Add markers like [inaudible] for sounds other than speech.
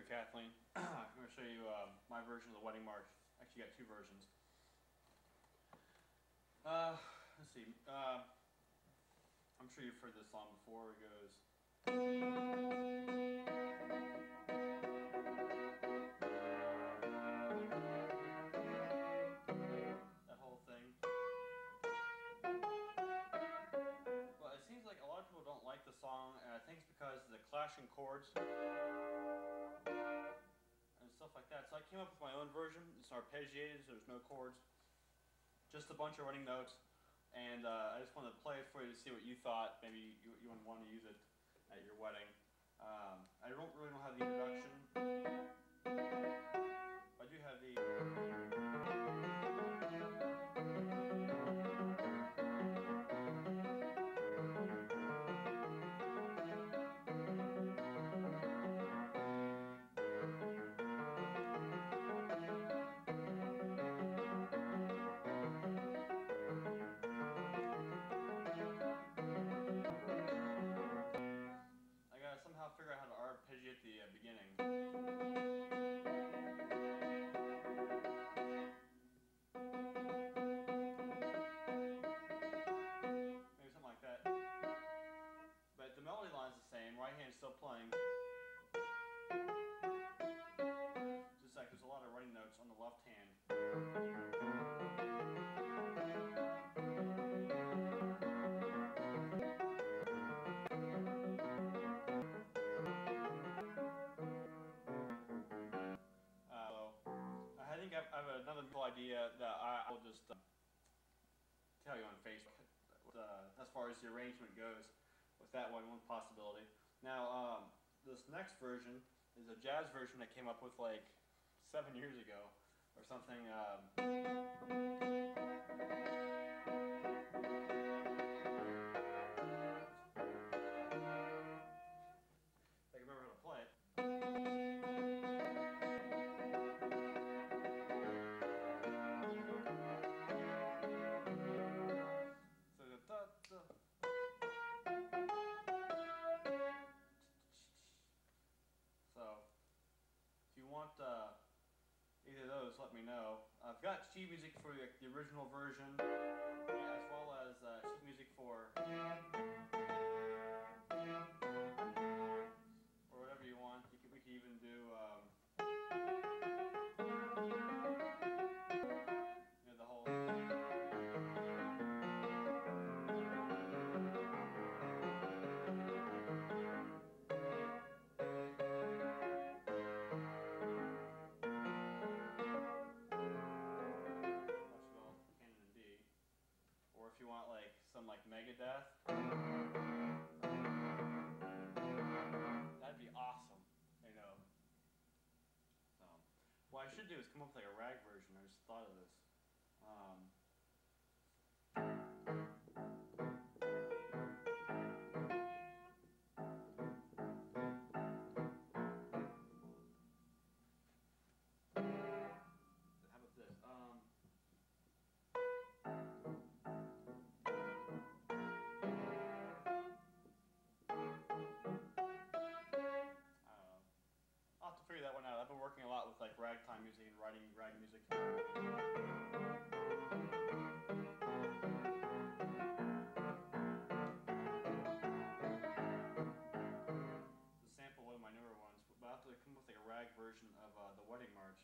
here, Kathleen. [clears throat] I'm going to show you uh, my version of the Wedding March. Actually, got two versions. Uh, let's see. Uh, I'm sure you've heard this song before. It goes. That whole thing. Well, it seems like a lot of people don't like the song, and I think it's because the clashing chords came up with my own version. It's arpeggiated, so there's no chords, just a bunch of running notes. And uh, I just wanted to play it for you to see what you thought. Maybe you, you would want to use it at your wedding. Um, I don't really know how the introduction. Still playing. Just like there's a lot of running notes on the left hand. Uh, I think I've, another cool idea that I, I will just uh, tell you on Facebook uh, as far as the arrangement goes with that one, one possibility. Now, um, this next version is a jazz version that came up with like seven years ago or something. Um, me know. I've got sheet music for the, the original version, as well as uh, sheet music for Megadeth. That'd be awesome, you know. So, what I should do is come up with like a rag version. I just thought of this. I've been working a lot with like ragtime music and writing rag music. To sample one of my newer ones, but I'll have to come up with like a rag version of uh, the Wedding March.